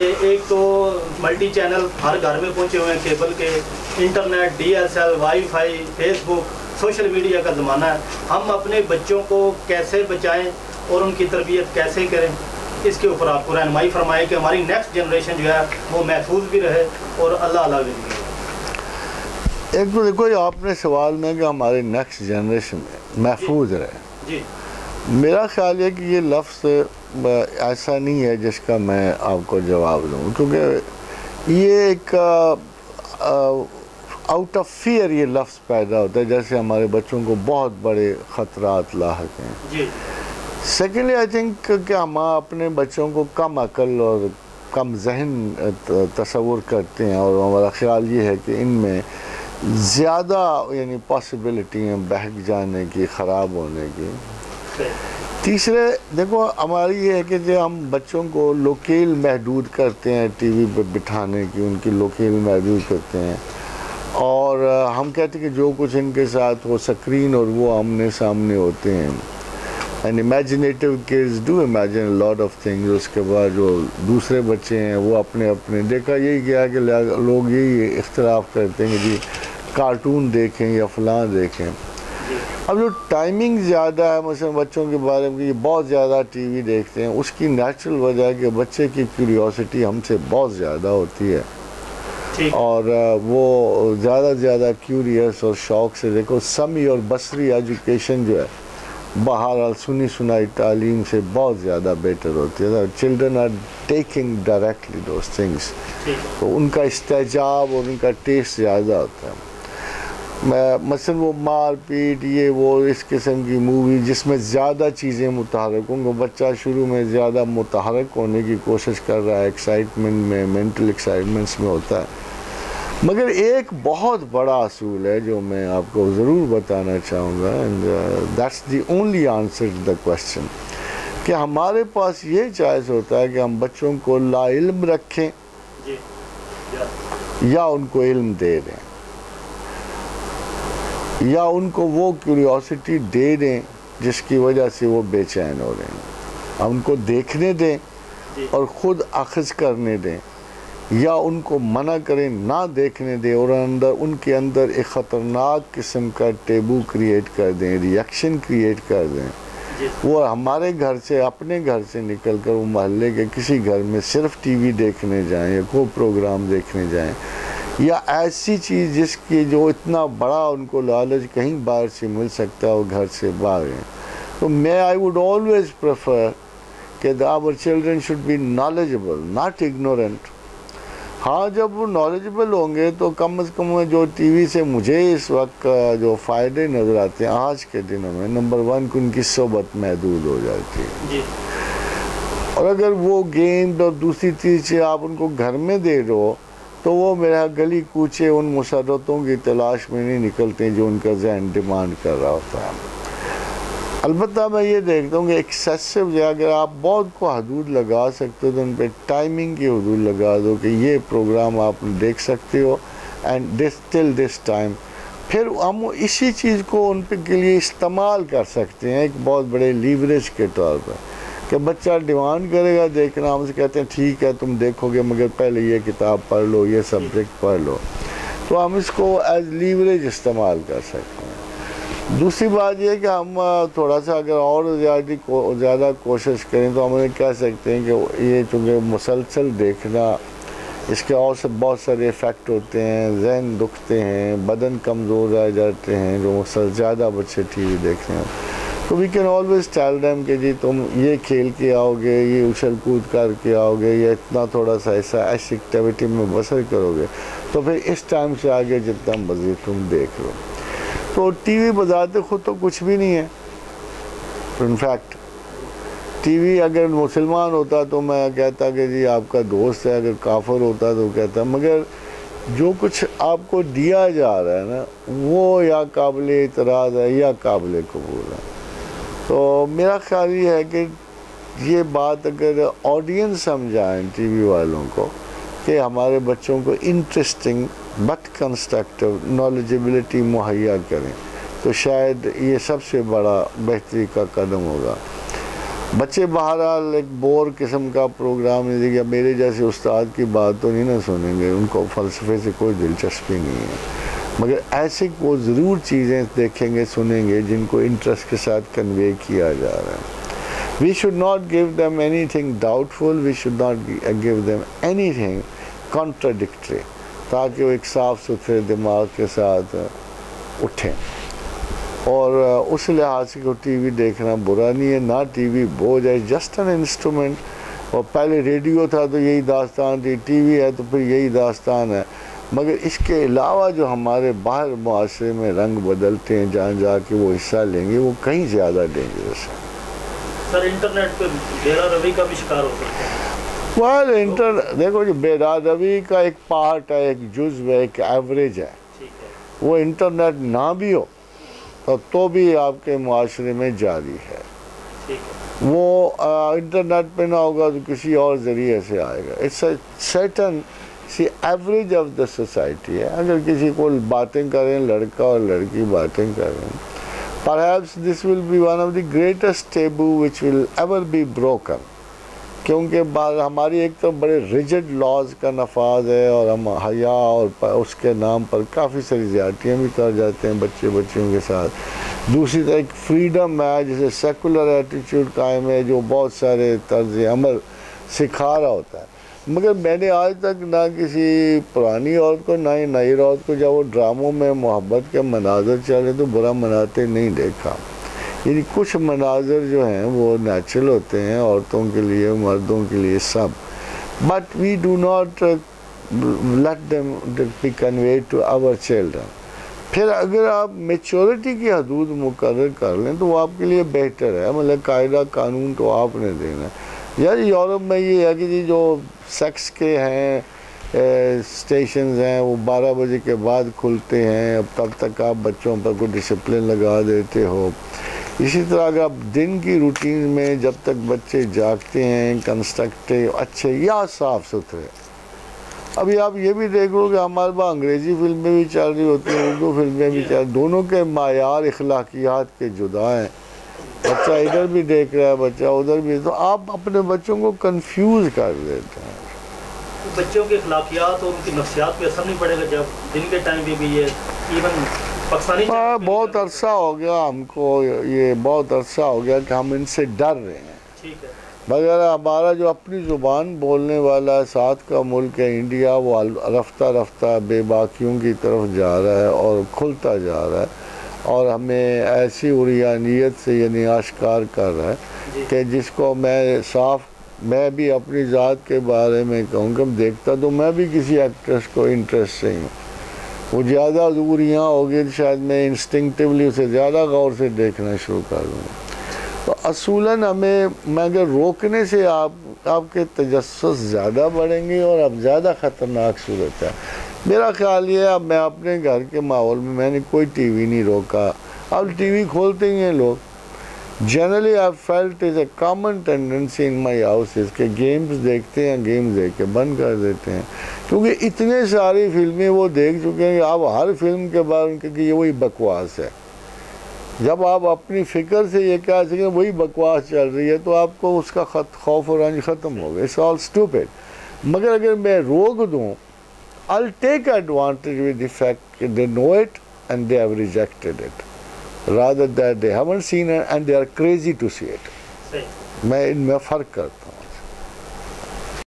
एक तो multi channel हर घर में पहुँचे हुए हैं केबल के internet DSL WiFi Facebook social media का ज़माना है। हम अपने बच्चों को कैसे बचाएँ और उनकी तरबियत कैसे करें इसके ऊपर आपको रहनमाई फरमाए कि हमारी नेक्स्ट जनरेशन जो है वो महफूज भी रहे और अल्लाह अल्लाह भी रहे। एक तो देखो ये आपने सवाल में कि हमारे नेक्स्ट जनरेशन में महफूज रहे। जी। मेरा ख्याल है कि ये लफ्ज़ ऐसा नहीं है जिसका मैं आपको जवाब दूँ क्योंकि ये एक आउट ऑफ़ फियर ये लफ्ज़ पैदा होता है जैसे हमारे बच्चों को बहुत बड़े ख़तरात लाक हैं। सेकेंडली आई थिंक कि हम अपने बच्चों को कम अकल और कम जहन तस्वुर करते हैं और हमारा ख्याल ये है कि इनमें ज़्यादा यानी पॉसिबिलिटी हैं बहक जाने की ख़राब होने की। तीसरे, देखो, हमारी ये है कि जो हम बच्चों को लोकेल महदूद करते हैं टीवी पे बिठाने की, उनकी लोकेल महदूद करते हैं। और हम कहते हैं कि जो कुछ इनके साथ वो स्क्रीन और वो आमने सामने होते हैं। And imaginative kids do imagine lot of things उसके बाद जो दूसरे बच्चे हैं, वो अपने अपने, देखा यही गया कि लोग यही इख्तलाफ करते हैं कि जी, कार्टून देखें या फलां देखें। अब जो टाइमिंग ज़्यादा है मसलन बच्चों के बारे में ये बहुत ज़्यादा टीवी देखते हैं उसकी नेचुरल वजह है कि बच्चे की क्यूरियोसिटी हमसे बहुत ज़्यादा होती है। और वो ज़्यादा से ज़्यादा क्यूरियस और शौक से देखो समी और बसरी एजुकेशन जो है बहरहाल सुनी सुनाई तालीम से बहुत ज़्यादा बेटर होती है। Children are taking directly those things तो उनका इस्तेजाब और उनका टेस्ट ज़्यादा होता है। मसलन वो मार पीट ये वो इस किस्म की मूवी जिसमें ज़्यादा चीज़ें मुतहरक होंगे। बच्चा शुरू में ज़्यादा मुतहरक होने की कोशिश कर रहा है एक्साइटमेंट में मेंटल एक्साइटमेंट्स में होता है। मगर एक बहुत बड़ा असूल है जो मैं आपको ज़रूर बताना चाहूँगा and that's the only answer to the question कि हमारे पास ये चॉइस होता है कि हम बच्चों को लाइल्म रखें। या उनको इल्म दे दें। या उनको वो क्यूरियोसिटी दे दें जिसकी वजह से वो बेचैन हो रहे हैं। हम उनको देखने दें और ख़ुद अखज़ करने दें या उनको मना करें ना देखने दें और अंदर उनके अंदर एक ख़तरनाक किस्म का टेबू क्रिएट कर दें रिएक्शन क्रिएट कर दें। वो हमारे घर से अपने घर से निकल कर वो मोहल्ले के किसी घर में सिर्फ़ टीवी देखने जाएँ या कोई प्रोग्राम देखने जाएँ या ऐसी चीज़ जिसकी जो इतना बड़ा उनको लालच कहीं बाहर से मिल सकता है वो घर से बाहर हैं। तो मैं आई वुड ऑलवेज प्रेफर कि our children should be knowledgeable not ignorant हाँ जब वो नॉलेजेबल होंगे तो कम अज़ कम जो टीवी से मुझे इस वक्त जो फ़ायदे नज़र आते हैं आज के दिनों में नंबर वन की उनकी सोबत महदूद हो जाती है। जी। और अगर वो गेम और दूसरी चीज़ आप उनको घर में दे दो तो वो मेरा गली कूचे उन मुसरतों की तलाश में नहीं निकलते जो उनका जहन डिमांड कर रहा होता। है अलबत् मैं ये देखता हूँ कि एक्सेसिव जो अगर आप बहुत को हदूद लगा सकते हो तो उन पर टाइमिंग की हदूद लगा दो कि ये प्रोग्राम आप देख सकते हो and this till this time फिर हम इसी चीज़ को उन पे के लिए इस्तेमाल कर सकते हैं, एक बहुत बड़े लीवरेज के तौर पर। कि बच्चा डिमांड करेगा देखना हमसे कहते हैं ठीक है तुम देखोगे मगर पहले ये किताब पढ़ लो ये सब्जेक्ट पढ़ लो। तो हम इसको एज लीवरेज इस्तेमाल कर सकते हैं। दूसरी बात यह कि हम थोड़ा सा अगर और ज़्यादा को, ज़्यादा कोशिश करें तो हम कह सकते हैं कि ये चूँकि मुसलसल देखना इसके और से बहुत सारे इफ़ेक्ट होते हैं जहन दुखते हैं बदन कमज़ोर रह जाते हैं जो मुसल ज़्यादा बच्चे टी वी देखते हैं। तो we can always tell them कि जी तुम ये खेल के आओगे, ये उछल कूद करके आओगे, या इतना थोड़ा सा ऐसा ऐसी एक्टिविटी में बसर करोगे। तो फिर इस टाइम से आगे जितना मज़ीद तुम देख लो। तो टी वी बजाते खुद तो कुछ भी नहीं है। इनफैक्ट टी वी अगर मुसलमान होता तो मैं कहता कि जी आपका दोस्त है, अगर काफर होता तो कहता, मगर जो कुछ आपको दिया जा रहा है ना, वो या काबिल इतराज़ है या काबिल कबूल है। तो मेरा ख्याल ये है कि ये बात अगर ऑडियंस समझाएँ टीवी वालों को कि हमारे बच्चों को इंटरेस्टिंग बट कंस्ट्रक्टिव नॉलेजेबिलिटी मुहैया करें तो शायद ये सबसे बड़ा बेहतरी का कदम होगा। बच्चे बहरहाल एक बोर किस्म का प्रोग्राम देखिए, मेरे जैसे उस्ताद की बात तो नहीं ना सुनेंगे, उनको फ़लसफे से कोई दिलचस्पी नहीं है। मगर ऐसे वो ज़रूर चीज़ें देखेंगे, सुनेंगे, जिनको इंटरेस्ट के साथ कन्वे किया जा रहा है। We should not give them anything doubtful we should not give them anything contradictory ताकि वो एक साफ़ सुथरे दिमाग के साथ उठें। और उस लिहाज से को टीवी देखना बुरा नहीं है, ना टीवी बोझ है जस्ट एन इंस्ट्रूमेंट और पहले रेडियो था तो यही दास्तान थी टीवी है तो फिर यही दास्तान है। मगर इसके अलावा जो हमारे बाहर मुआरे में रंग बदलते हैं जहाँ जाके वो हिस्सा लेंगे वो कहीं ज़्यादा डेंजरस है। सर इंटरनेट पे का भी शिकार हो सकता है। वेल इंटर देखो जो बेरादवी का एक पार्ट है एक जुज्व है एक एवरेज है। वो इंटरनेट ना भी हो तो, तो भी आपके माशरे में जारी है। वो आ, इंटरनेट पे ना होगा तो किसी और ज़रिए से आएगा। इट्स अ सर्टन सी एवरेज ऑफ़ द सोसाइटी है अगर किसी को बातें करें, लड़का और लड़की बातें करें perhaps this will be one of the greatest taboo which will ever be broken क्योंकि हमारी एक तो बड़े रिजिड लॉज का नफाज है और हम हया और उसके नाम पर काफ़ी सारी ज़्यादतियाँ भी कर जाते हैं बच्चे बच्चियों के साथ। दूसरी तरफ़ एक फ्रीडम है, जैसे सेकुलर एटीट्यूड कायम है, जो बहुत सारे तर्ज अमल सिखा रहा होता है। मगर मैंने आज तक ना किसी पुरानी औरत को, ना ही नई औरत को, जब वो ड्रामों में मोहब्बत के मनाजर चले तो बुरा मनाते नहीं देखा। यानी कुछ मनाजर जो हैं, वो नेचुरल होते हैं, औरतों के लिए, मर्दों के लिए सब। But we do not let them be convey to our children फिर अगर आप मेचोरिटी की हदूद मुकर कर लें तो वो आपके लिए बेहतर है। मतलब कायदा कानून तो आपने देना है। यार, यूरोप में ये है कि जी जो सेक्स के हैं स्टेशन हैं, वो 12 बजे के बाद खुलते हैं, अब तब तक आप बच्चों पर कोई डिसिप्लिन लगा देते हो। इसी तरह अगर आप दिन की रूटीन में जब तक बच्चे जागते हैं कंस्ट्रक्टिव अच्छे या साफ़ सुथरे, अभी आप ये भी देख लो कि हमारे पास अंग्रेज़ी फ़िल्में भी चल रही होती हैं, उर्दू फ़िल्में भी चल दोनों के मैार अखलाकियात के जुदा हैं। बच्चा इधर भी देख रहा है बच्चा उधर भी। तो आप अपने बच्चों को कंफ्यूज कर देते हैं। बच्चों के अखलाकियात और उनकी नफ्सियात पे असर नहीं पड़ेगा जब दिन के टाइम भी ये इवन पाकिस्तानी हाँ बहुत अरसा हो गया हमको ये बहुत अरसा हो गया कि हम इनसे डर रहे हैं। ठीक है। मगर हमारा जो अपनी ज़ुबान बोलने वाला है साथ का मुल्क है इंडिया वो रफ्ता रफ्ता बेबाकियों की तरफ़ जा रहा है और खुलता जा रहा है। और हमें ऐसी उरियानियत से यानी आश्कार कर रहा है कि जिसको मैं साफ़ मैं भी अपनी ज़ात के बारे में कहूँ कि देखता तो मैं भी किसी एक्ट्रेस को इंटरेस्ट से ही। हूँ वो ज़्यादा दूरियाँ होगी तो शायद मैं इंस्टिंगटिवली उसे ज़्यादा गौर से देखना शुरू कर दूँगा। तो असूलन हमें मगर रोकने से आप आपके तजस ज़्यादा बढ़ेंगे और अब ज़्यादा ख़तरनाक सूरत है। मेरा ख्याल ये अब मैं अपने घर के माहौल में मैंने कोई टीवी नहीं रोका। अब टीवी खोलते ही हैं लोग। Generally I felt is a common tendency in my house के गेम्स देखते हैं गेम्स देख के बंद कर देते हैं। क्योंकि इतने सारी फ़िल्में वो देख चुके हैं अब हर फ़िल्म के बाद उनके कि ये वही बकवास है। जब आप अपनी फ़िक्र से ये कह सकें, वही बकवास चल रही है तो आपको उसका खत, खौफ और रंज ख़त्म हो गया। इट्स ऑल स्टूपिड मगर अगर मैं रोक दूँ I'll take advantage with the fact that they know it and they have rejected it rather that they haven't seen it and they are crazy to see it सही मैं इनमें फ़र्क करता हूँ